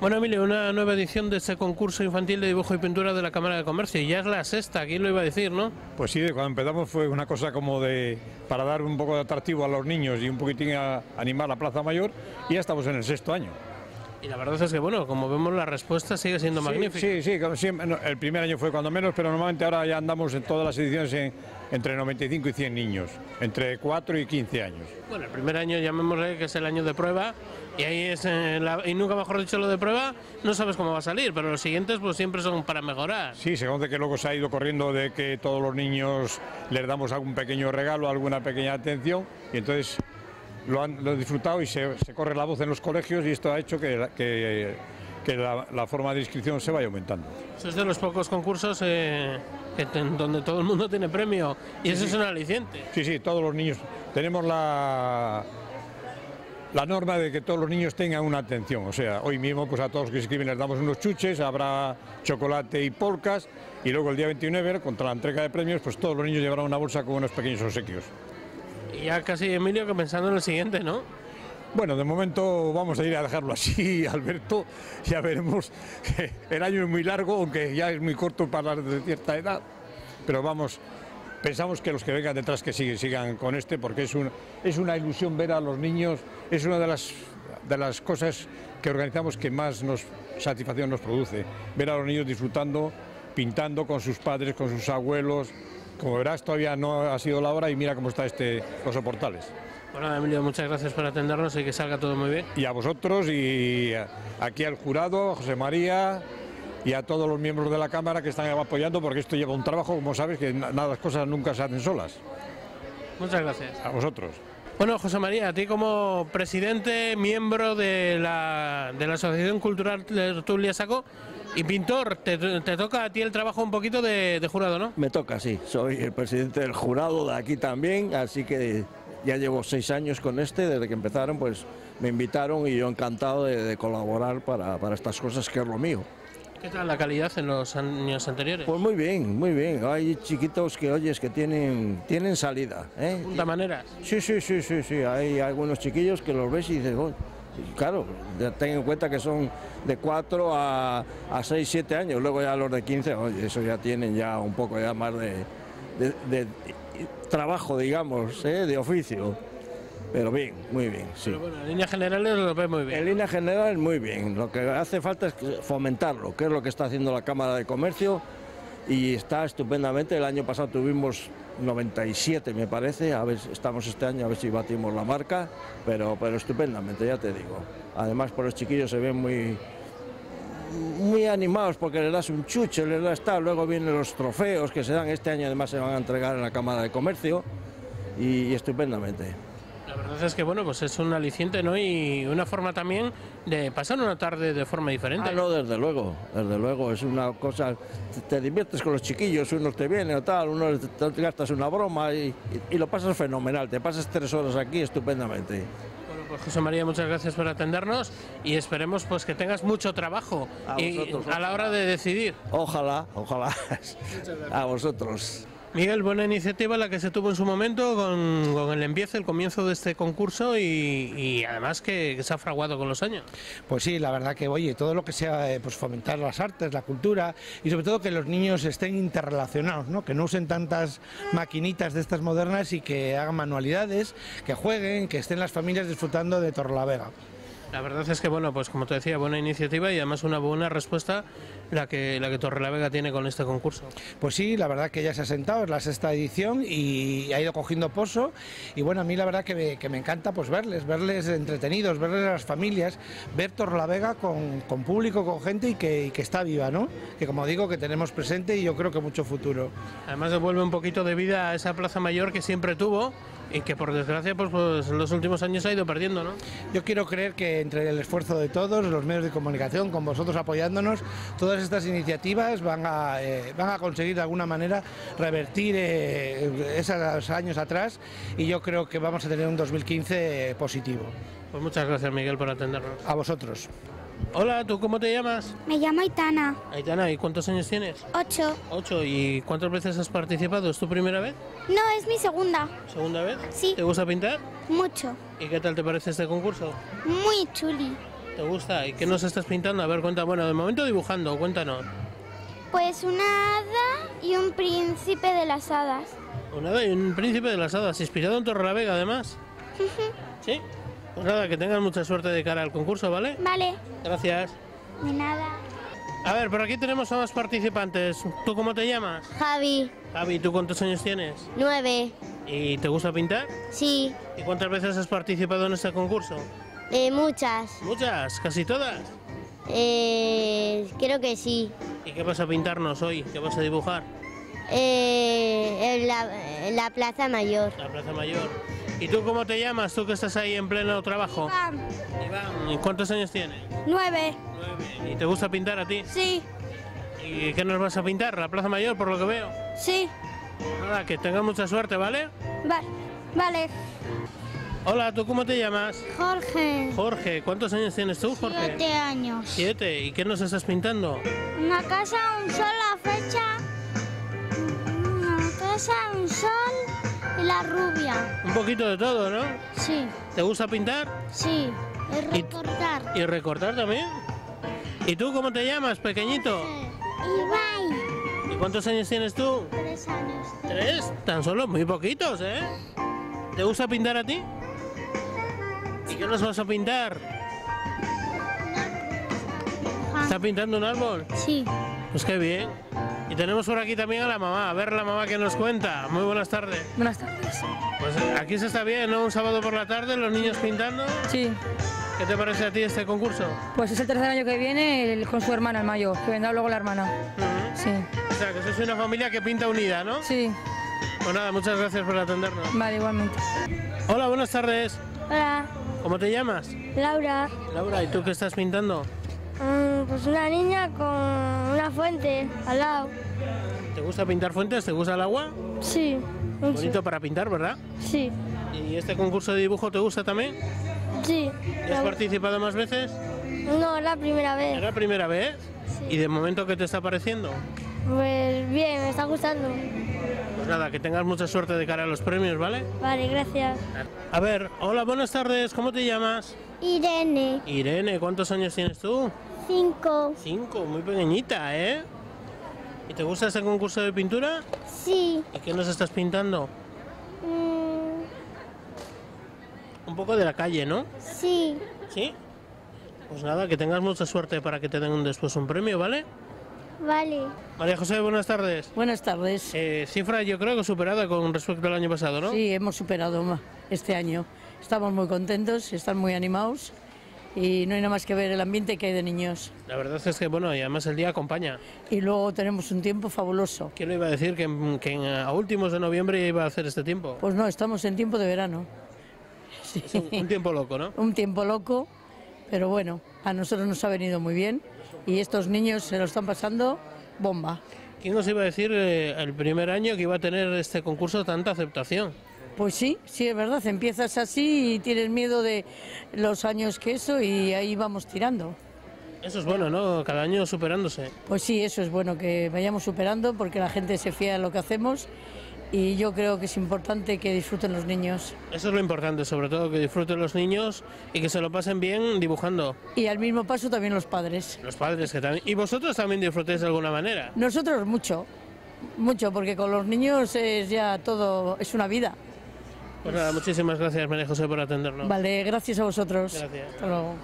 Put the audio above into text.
Bueno, Emilio, una nueva edición de este concurso infantil de dibujo y pintura de la Cámara de Comercio. Y ya es la sexta, ¿quién lo iba a decir, no? Pues sí, cuando empezamos fue una cosa como de para dar un poco de atractivo a los niños y un poquitín a animar la Plaza Mayor y ya estamos en el sexto año. Y la verdad es que, bueno, como vemos, la respuesta sigue siendo magnífica. Sí, sí, como siempre, no, el primer año fue cuando menos, pero normalmente ahora ya andamos en todas las ediciones en- entre 95 y 100 niños, entre 4 y 15 años. Bueno, el primer año llamémosle que es el año de prueba y ahí es eh, la- y nunca mejor dicho lo de prueba, no sabes cómo va a salir, pero los siguientes pues siempre son para mejorar. Sí, según de que luego se ha ido corriendo de que todos los niños les damos algún pequeño regalo, alguna pequeña atención, y entonces lo han, lo han disfrutado y se, se corre la voz en los colegios y esto ha hecho que, la- que, que la, la forma de inscripción se vaya aumentando. Eso es de los pocos concursos eh, que ten- donde todo el mundo tiene premio y eso es un aliciente. Sí, sí, todos los niños. Tenemos la, la norma de que todos los niños tengan una atención. O sea, hoy mismo pues a todos los que se inscriben les damos unos chuches, habrá chocolate y polcas y luego el día 29, contra la entrega de premios, pues todos los niños llevarán una bolsa con unos pequeños obsequios. Y ya casi, Emilio, que pensando en el siguiente, ¿no? Bueno, de momento vamos a ir a dejarlo así, Alberto. Ya veremos. El año es muy largo, aunque ya es muy corto para los de cierta edad. Pero vamos, pensamos que los que vengan detrás que siguen, sigan con este, porque es, un, es una ilusión ver a los niños. Es una de las, de las cosas que organizamos que más nos satisfacción nos produce. Ver a los niños disfrutando, pintando con sus padres, con sus abuelos. Como verás, todavía no ha sido la hora y mira cómo está este los soportales. Bueno, Emilio, muchas gracias por atendernos y que salga todo muy bien. y a vosotros y aquí al jurado, a José María y a todos los miembros de la Cámara que están apoyando porque esto lleva un trabajo, como sabes, que na- nada, las cosas nunca se hacen solas. Muchas gracias. A vosotros. Bueno, José María, a ti como presidente, miembro de la, de la Asociación Cultural Tertulia Saco y pintor, te, te toca a ti el trabajo un poquito de, de jurado, ¿no? Me toca, sí. Soy el presidente del jurado de aquí también, así que ya llevo seis años con este, desde que empezaron, pues me invitaron y yo encantado de, de colaborar para, para estas cosas que es lo mío. ¿Qué tal la calidad en los años anteriores? Pues muy bien, muy bien. Hay chiquitos que oyes que tienen, tienen salida. ¿eh? Punta maneras. Sí, sí, sí, sí, sí. Hay algunos chiquillos que los ves y dices, "Oh", claro, ya ten en cuenta que son de 4 a, a 6, 7 años. Luego ya los de 15, oye, eso ya tienen ya un poco ya más de, de- de trabajo, digamos, ¿eh? de oficio. Pero bien, muy bien, sí. Pero bueno, en líneas generales lo ves muy bien. En línea general, muy bien. Lo que hace falta es fomentarlo, que es lo que está haciendo la Cámara de Comercio y está estupendamente. El año pasado tuvimos 97, me parece. A ver, estamos este año a ver si batimos la marca, pero, pero estupendamente, ya te digo. Además, por los chiquillos se ven muy muy animados porque les das un chuche, les das tal, luego vienen los trofeos que se dan este año, además se van a entregar en la Cámara de Comercio y, y estupendamente. La verdad es que bueno, pues es un aliciente, ¿no? Y una forma también de pasar una tarde de forma diferente. Ah, no, desde luego, desde luego, es una cosa, te, te diviertes con los chiquillos, unos te vienen o tal, unos te, te gastas una broma y, y- y lo pasas fenomenal, te pasas tres horas aquí estupendamente. Bueno, pues José María, muchas gracias por atendernos y esperemos pues que tengas mucho trabajo A y- vosotros. a la hora de decidir. Ojalá, ojalá, a vosotros. Miguel, buena iniciativa la que se tuvo en su momento con, el empiece, el comienzo de este concurso y, además que, que se ha fraguado con los años. Pues sí, la verdad que, oye, todo lo que sea eh, pues fomentar las artes, la cultura y sobre todo que los niños estén interrelacionados, ¿no? Que no usen tantas maquinitas de estas modernas y que hagan manualidades, que jueguen, que estén las familias disfrutando de Torrelavega. La verdad es que, bueno, pues como te decía, buena iniciativa y además una buena respuesta la que, la que Torrelavega tiene con este concurso. Pues sí, la verdad que ya se ha sentado, es la sexta edición y ha ido cogiendo pozo y bueno, a mí la verdad que me, que me encanta pues verles, verles entretenidos, verles a las familias, ver Torrelavega con, con público, con gente y que, y que está viva, ¿no? Que como digo, que tenemos presente y yo creo que mucho futuro. Además devuelve un poquito de vida a esa plaza mayor que siempre tuvo y que por desgracia pues, pues en los últimos años ha ido perdiendo, ¿no? Yo quiero creer que entre el esfuerzo de todos, los medios de comunicación, con vosotros apoyándonos, todas estas iniciativas van a, eh, van a conseguir de alguna manera revertir eh, esos años atrás y yo creo que vamos a tener un 2015 positivo. Pues muchas gracias Miguel por atendernos. A vosotros. Hola, ¿tú cómo te llamas? Me llamo Aitana, Aitana, ¿y cuántos años tienes? 8. Ocho. ¿Y cuántas veces has participado? ¿Es tu primera vez? No, es mi segunda. ¿Segunda vez? Sí. ¿Te gusta pintar? Mucho. ¿Y qué tal te parece este concurso? Muy chuli. ¿Te gusta? ¿Y qué nos estás pintando? A ver, cuenta. Bueno, de momento dibujando, cuéntanos. Pues una hada y un príncipe de las hadas. Un hada y un príncipe de las hadas, inspirado en Torrelavega, además. ¿Sí? Pues nada, que tengas mucha suerte de cara al concurso, ¿vale? Vale, Gracias. de nada. A ver, por aquí tenemos a más participantes. ¿Tú cómo te llamas? Javi, Javi, ¿tú cuántos años tienes? nueve. ¿Y te gusta pintar? Sí, ¿Y cuántas veces has participado en este concurso? eh, muchas. Muchas, casi todas. Eh, creo que sí. ¿Y qué vas a pintarnos hoy? ¿Qué vas a dibujar? Eh, en, la, en la Plaza Mayor. La Plaza Mayor. ¿Y tú cómo te llamas? Tú que estás ahí en pleno trabajo. Iván. ¿Y cuántos años tienes? Nueve. Nueve. ¿Y te gusta pintar a ti? Sí, ¿Y qué nos vas a pintar? ¿La Plaza Mayor, por lo que veo? sí. Nada, que tengas mucha suerte, ¿vale? Vale. Vale. Hola, ¿tú cómo te llamas? Jorge, Jorge. ¿Cuántos años tienes tú, Jorge? siete años. Siete. ¿Y qué nos estás pintando? Una casa, un sol, la fecha. Una casa, un sol y la rubia. Un poquito de todo, ¿no? Sí, ¿Te gusta pintar? sí. Y- recortar. ¿Y recortar también? ¿Y tú cómo te llamas, pequeñito? Ibai. ¿Y cuántos años tienes tú? Tres años. Tres. Tan solo muy poquitos, ¿eh? ¿Te gusta pintar a ti? ¿Y qué nos vas a pintar? ¿Está pintando un árbol? Sí. Pues qué bien. Y tenemos por aquí también a la mamá. A ver la mamá que nos cuenta. Muy buenas tardes. Buenas tardes. Pues eh, aquí se está bien, ¿no? Un sábado por la tarde, los niños pintando. Sí, ¿Qué te parece a ti este concurso? pues es el tercer año que viene el- con su hermana, el mayo, que vendrá luego la hermana. Sí, O sea, que sois una familia que pinta unida, ¿no? sí, Pues nada, muchas gracias por atendernos. vale, igualmente. Hola, buenas tardes. Hola, ¿Cómo te llamas? Laura. Laura, ¿y tú qué estás pintando? Mm, pues una niña con una fuente al lado. ¿Te gusta pintar fuentes? ¿Te gusta el agua? Sí. Bonito para pintar, ¿verdad? Sí. ¿Y este concurso de dibujo te gusta también? Sí. ¿Y ¿Has participado más veces? No, es la primera ¿Es vez. la primera vez? ¿Y de momento qué te está pareciendo? Pues bien, me está gustando. Pues nada, que tengas mucha suerte de cara a los premios, ¿vale? Vale, gracias. A ver, hola, buenas tardes, ¿cómo te llamas? Irene, Irene, ¿cuántos años tienes tú? Cinco. Cinco, muy pequeñita, ¿eh? ¿Y te gusta este concurso de pintura? Sí. ¿Y qué nos estás pintando? Mm, Un poco de la calle, ¿no? sí. ¿Sí? Pues nada, que tengas mucha suerte para que te den después un premio, ¿vale? Vale. María José, buenas tardes. Buenas tardes. Eh, cifra yo creo que superada con respecto al año pasado, ¿no? Sí, hemos superado este año. Estamos muy contentos, están muy animados y no hay nada más que ver el ambiente que hay de niños. La verdad es que, bueno, y además el día acompaña. Y luego tenemos un tiempo fabuloso. ¿Quién lo iba a decir que, a últimos de noviembre iba a hacer este tiempo? Pues no, estamos en tiempo de verano. Sí. Es un, un tiempo loco, ¿no? Un tiempo loco, pero bueno, a nosotros nos ha venido muy bien y estos niños se lo están pasando bomba. ¿Quién nos iba a decir eh, el primer año que iba a tener este concurso tanta aceptación? Pues sí, sí, es verdad, empiezas así y tienes miedo de los años que eso y ahí vamos tirando. Eso es bueno, ¿no? Cada año superándose. Pues sí, eso es bueno que vayamos superando porque la gente se fía en lo que hacemos y yo creo que es importante que disfruten los niños. Eso es lo importante, sobre todo que disfruten los niños y que se lo pasen bien dibujando. Y al mismo paso también los padres. Los padres que también... Y vosotros también disfrutéis de alguna manera. Nosotros mucho, mucho, porque con los niños es ya todo, es una vida. Pues nada, muchísimas gracias María José por atendernos. Vale, gracias a vosotros. Gracias. Hasta luego.